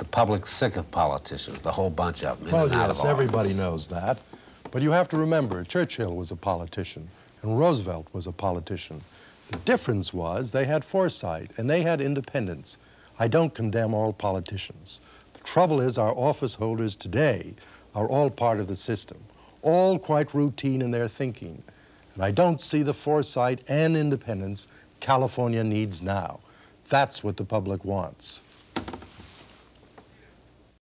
the public's sick of politicians, the whole bunch of them, in Well, yes, everybody knows that. But you have to remember, Churchill was a politician, and Roosevelt was a politician. The difference was they had foresight and they had independence. I don't condemn all politicians. The trouble is, our office holders today are all part of the system, all quite routine in their thinking. And I don't see the foresight and independence California needs now. That's what the public wants.